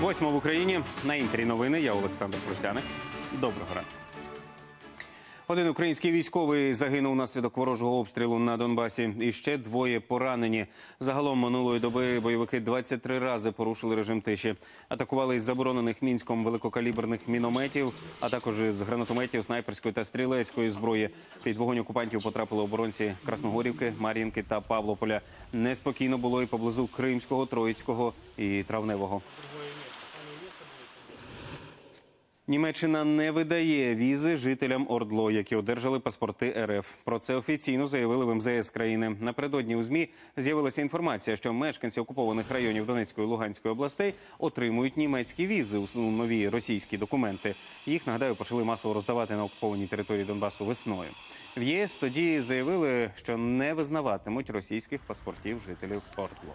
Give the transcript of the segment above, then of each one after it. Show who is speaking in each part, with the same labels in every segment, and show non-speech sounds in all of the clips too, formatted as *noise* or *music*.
Speaker 1: Восьмо в Україні на інтері новини. Я Олександр Просяник. Доброго ранку. Один український військовий загинув внаслідок ворожого обстрілу на Донбасі. І ще двоє поранені. Загалом минулої доби бойовики 23 рази порушили режим тиші. Атакували із заборонених мінськом великокаліберних мінометів, а також з гранатометів, снайперської та стрілецької зброї. Під вогонь окупантів потрапили оборонці Красногорівки, Мар'їнки та Павлополя. Неспокійно було і поблизу Кримського, Троїцького і Травневого. Німеччина не видає візи жителям ОРДЛО, які одержали паспорти РФ. Про це офіційно заявили в МЗС країни. Напередодні у змі з'явилася інформація, що мешканці окупованих районів Донецької і Луганської областей отримують німецькі візи у нові російські документи. Їх нагадаю почали масово роздавати на окупованій території Донбасу весною. В ЄС тоді заявили, що не визнаватимуть російських паспортів жителів ОРДЛО.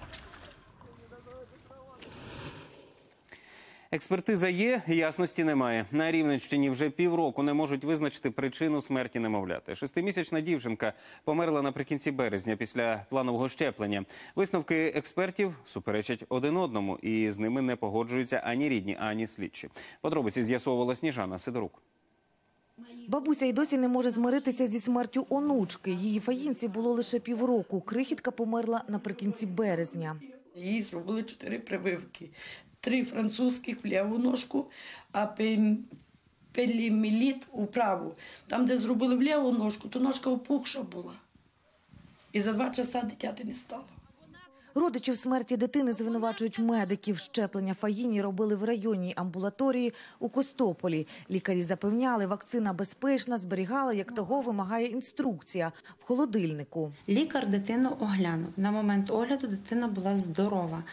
Speaker 1: Експертиза є, ясності немає. На Рівненщині вже півроку не можуть визначити причину смерті немовляти. Шестимісячна дівчинка померла наприкінці березня після планового щеплення. Висновки експертів суперечать один одному, і з ними не погоджуються ані рідні, ані слідчі. Подробиці з'ясовувала Сніжана Сидорук.
Speaker 2: Бабуся й досі не може змиритися зі смертю онучки. Її фаїнці було лише півроку. Крихітка померла наприкінці березня.
Speaker 3: Їй зробили чотири прививки. Три французьких в ліву ножку, а пелімеліт у праву. Там, де зробили в ліву ножку, то ножка опухша була. І за два часа дитяти не стало.
Speaker 2: Родичів смерті дитини звинувачують медиків. Щеплення Фаїні робили в районній амбулаторії у Костополі. Лікарі запевняли, вакцина безпечна, зберігала, як того вимагає інструкція в холодильнику.
Speaker 4: Лікар дитину оглянув. На момент огляду дитина була здорова.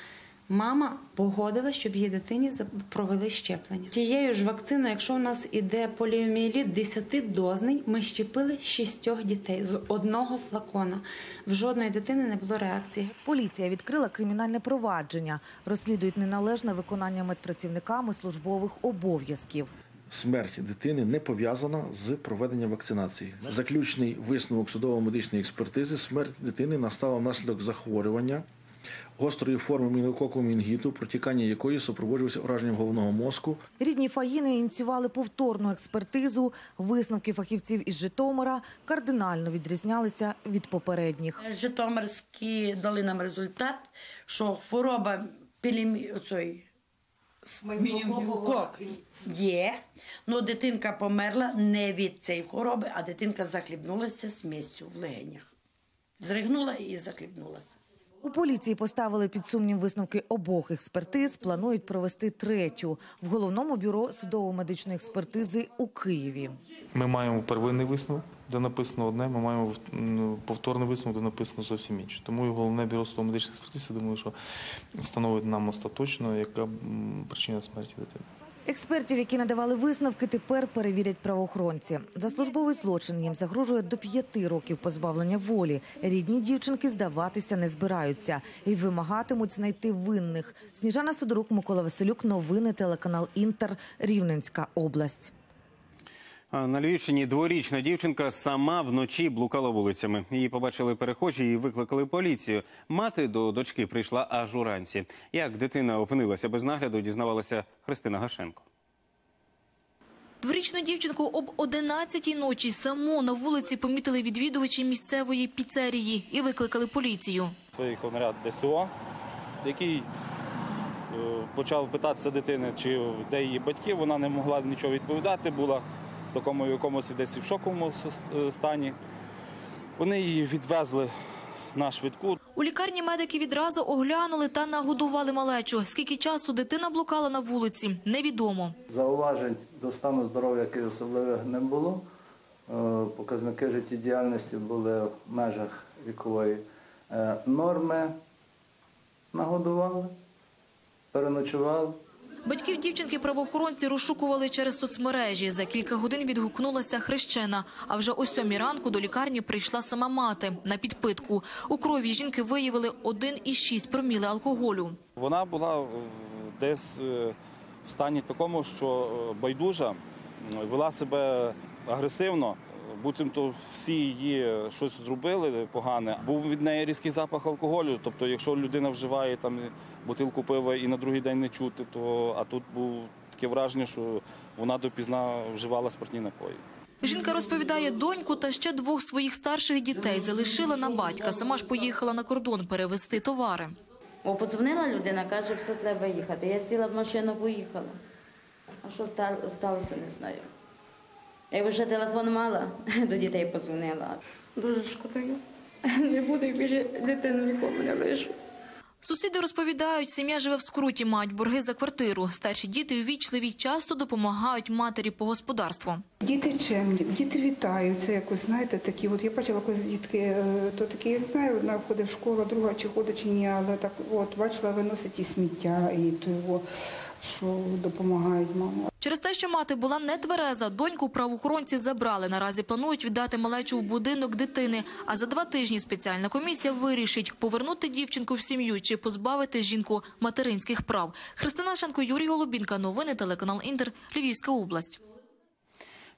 Speaker 4: Мама погодила, щоб її дитині за- провели щеплення. Тією ж вакциною, якщо у нас іде поліомієліт 10-дозний, ми щепили шістьох дітей з одного флакона. В жодної дитини не було реакції.
Speaker 2: Поліція відкрила кримінальне провадження. Розслідують неналежне виконання медпрацівниками службових обов'язків.
Speaker 5: Смерть дитини не пов'язана з проведенням вакцинації. Заключний висновок судово-медичної експертизи смерть дитини настала внаслідок захворювання гострої форми мінококу мінгіту, протікання якої супроводжувалося ураженням головного мозку.
Speaker 2: Рідні Фаїни ініціювали повторну експертизу. Висновки фахівців із Житомира кардинально відрізнялися від попередніх.
Speaker 3: Житомирські дали нам результат, що хвороба пелімі... оцей... Кок є, але дитинка померла не від цієї хвороби, а дитинка захлібнулася смістю в легенях. Зригнула і захлібнулася.
Speaker 2: У поліції поставили під сумнів висновки обох експертиз. Планують провести третю в головному бюро судово-медичної експертизи у Києві.
Speaker 6: Ми маємо первинний висновок, де написано одне, ми маємо м, повторний висновок, де написано зовсім інше. Тому і головне бюро судово-медичних експертиз, я думаю, що встановить нам остаточно, яка причина смерті дитини.
Speaker 2: Експертів, які надавали висновки, тепер перевірять правоохоронці. За службовий злочин їм загрожує до п'яти років позбавлення волі. Рідні дівчинки здаватися не збираються і вимагатимуть знайти винних. Сніжана Сидорук, Микола Василюк. Новини телеканал Інтер. Рівненська область.
Speaker 1: А На Львівщині дворічна дівчинка сама вночі блукала вулицями. Її побачили перехожі і викликали поліцію. Мати до дочки прийшла аж уранці. Як дитина опинилася без нагляду, дізнавалася Христина Гашенко.
Speaker 7: Дворічну дівчинку об 11-й ночі саму на вулиці помітили відвідувачі місцевої піцерії і викликали поліцію.
Speaker 8: Виїхав наряд ДСО, який е, почав питатися дитини, чи де її батьки. Вона не могла нічого відповідати, була такому якомусь десь в шоковому стані. Вони її відвезли на швидку.
Speaker 7: У лікарні медики відразу оглянули та нагодували малечу. Скільки часу дитина блукала на вулиці, невідомо.
Speaker 9: Зауважень до стану здоров'я яких особливих не було. Е, Показники життєдіяльності були в межах вікової е, норми. Нагодували, переночували.
Speaker 7: Батьків дівчинки правоохоронці розшукували через соцмережі. За кілька годин відгукнулася хрещена. А вже о сьомій ранку до лікарні прийшла сама мати на підпитку. У крові жінки виявили 1,6 проміли алкоголю.
Speaker 8: Вона була десь е, в стані такому, що е, байдужа, вела себе агресивно, Буцімто всі її щось зробили погане. Був від неї різкий запах алкоголю. Тобто, якщо людина вживає там бутилку пива і на другий день не чути, то а тут був таке враження, що вона допізна вживала спиртні напої.
Speaker 7: Жінка розповідає, доньку та ще двох своїх старших дітей залишила на батька. Сама ж поїхала на кордон перевезти товари.
Speaker 10: О, подзвонила людина, каже, все треба їхати. Я сіла в машину, поїхала. А що сталося, не знаю. Я вже телефон мала, *laughs* до дітей подзвонила. Дуже шкодую. Не буду більше дитину нікому не лишу.
Speaker 7: Сусіди розповідають, сім'я живе в скруті, мають борги за квартиру. Старші діти увічливі часто допомагають матері по господарству.
Speaker 11: Діти чемні, діти вітаються якось, знаєте, такі. От я бачила, коли дітки, е, то такі, я не знаю, одна ходить в школу, друга чи ходить, чи ні, але так от бачила, виносить і сміття, і того, що допомагають мамі.
Speaker 7: Через те, що мати була не твереза, доньку правоохоронці забрали. Наразі планують віддати малечу в будинок дитини. А за два тижні спеціальна комісія вирішить, повернути дівчинку в сім'ю чи позбавити жінку материнських прав. Христина Шенко, Юрій Голубінка. Новини телеканал Інтер. Львівська область.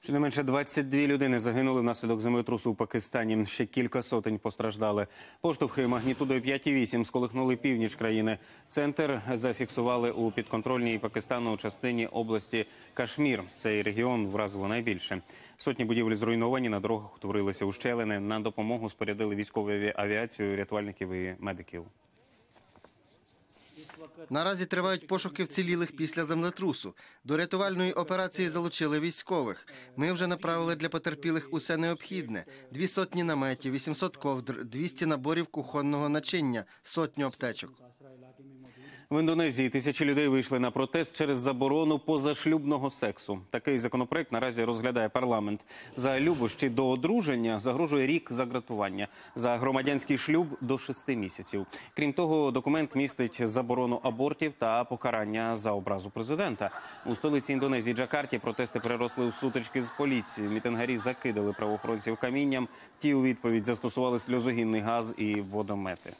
Speaker 1: Щонайменше 22 людини загинули внаслідок землетрусу у Пакистані. Ще кілька сотень постраждали. Поштовхи магнітудою 5,8 сколихнули північ країни. Центр зафіксували у підконтрольній Пакистану частині області Кашмір. Цей регіон вразило найбільше. Сотні будівель зруйновані, на дорогах утворилися ущелини. На допомогу спорядили військову авіацію, рятувальників і медиків.
Speaker 12: Наразі тривають пошуки вцілілих після землетрусу. До рятувальної операції залучили військових. Ми вже направили для потерпілих усе необхідне: дві сотні наметів, 800 ковдр, 200 наборів кухонного начиння, сотню аптечок.
Speaker 1: В Індонезії тисячі людей вийшли на протест через заборону позашлюбного сексу. Такий законопроект наразі розглядає парламент. За любощі до одруження загрожує рік загратування. За громадянський шлюб до шести місяців. Крім того, документ містить заборону абортів та покарання за образу президента. У столиці Індонезії Джакарті протести переросли у сутички з поліцією. Мітингарі закидали правоохоронців камінням. Ті у відповідь застосували сльозогінний газ і водомети.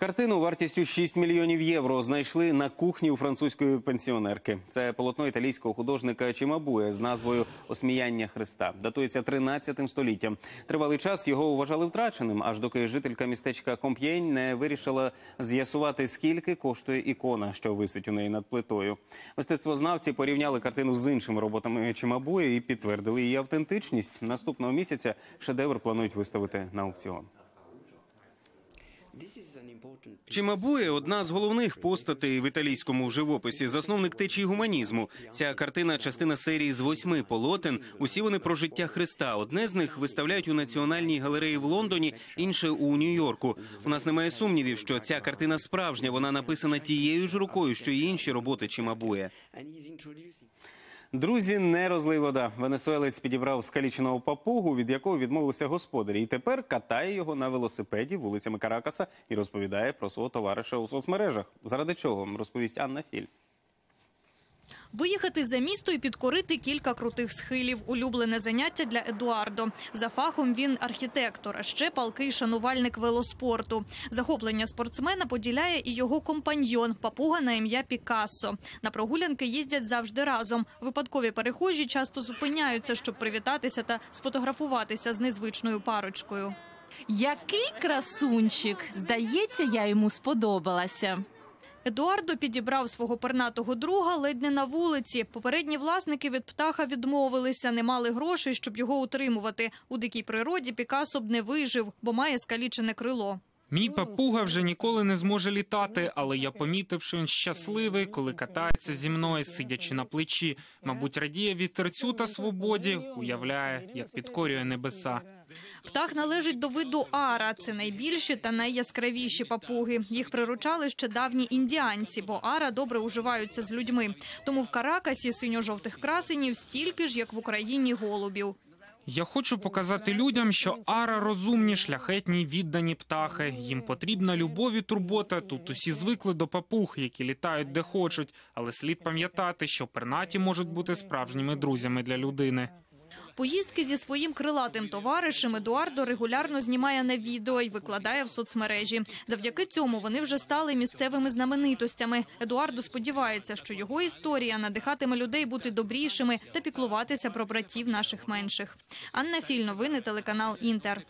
Speaker 1: Картину вартістю 6 мільйонів євро знайшли на кухні у французької пенсіонерки. Це полотно італійського художника Чимабуе з назвою Осміяння Христа. Датується 13 століттям. Тривалий час його вважали втраченим, аж доки жителька містечка Комп'єнь не вирішила з'ясувати, скільки коштує ікона, що висить у неї над плитою. Мистецтвознавці порівняли картину з іншими роботами Чимабуе і підтвердили її автентичність. Наступного місяця шедевр планують виставити на аукціон. Чимабуе – одна з головних постатей в італійському живописі, засновник течії гуманізму. Ця картина – частина серії з восьми полотен. Усі вони про життя Христа. Одне з них виставляють у національній галереї в Лондоні, інше у Нью-Йорку. У нас немає сумнівів, що ця картина справжня. Вона написана тією ж рукою, що й інші роботи Чимабуе. Друзі, не розлий вода. Венесуелець підібрав скаліченого папугу, від якого відмовилися господарі, і тепер катає його на велосипеді вулицями Каракаса і розповідає про свого товариша у соцмережах. Заради чого розповість Анна Філь.
Speaker 13: Виїхати за місто і підкорити кілька крутих схилів. Улюблене заняття для Едуардо. За фахом він архітектор, а ще палкий шанувальник велоспорту. Захоплення спортсмена поділяє і його компаньйон, папуга на ім'я Пікассо. На прогулянки їздять завжди разом. Випадкові перехожі часто зупиняються, щоб привітатися та сфотографуватися з незвичною парочкою.
Speaker 14: Який красунчик! Здається, я йому сподобалася.
Speaker 13: Едуардо підібрав свого пернатого друга ледь не на вулиці. Попередні власники від птаха відмовилися, не мали грошей, щоб його утримувати. У дикій природі Пікасо б не вижив, бо має скалічене крило.
Speaker 15: Мій папуга вже ніколи не зможе літати, але я помітив, що він щасливий, коли катається зі мною, сидячи на плечі. Мабуть, радіє вітерцю та свободі, уявляє, як підкорює небеса.
Speaker 13: Птах належить до виду ара. Це найбільші та найяскравіші папуги. Їх приручали ще давні індіанці, бо ара добре уживаються з людьми. Тому в Каракасі синьо-жовтих красенів стільки ж, як в Україні голубів.
Speaker 15: Я хочу показати людям, що ара розумні, шляхетні, віддані птахи. Їм потрібна любов і турбота. Тут усі звикли до папуг, які літають де хочуть, але слід пам'ятати, що пернаті можуть бути справжніми друзями для людини.
Speaker 13: Поїздки зі своїм крилатим товаришем Едуардо регулярно знімає на відео і викладає в соцмережі. Завдяки цьому вони вже стали місцевими знаменитостями. Едуардо сподівається, що його історія надихатиме людей бути добрішими та піклуватися про братів наших менших. Анна Філь, новини телеканал Інтер.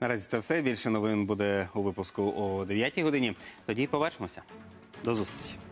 Speaker 1: Наразі це все. Більше новин буде у випуску о 9 годині. Тоді побачимося. До зустрічі.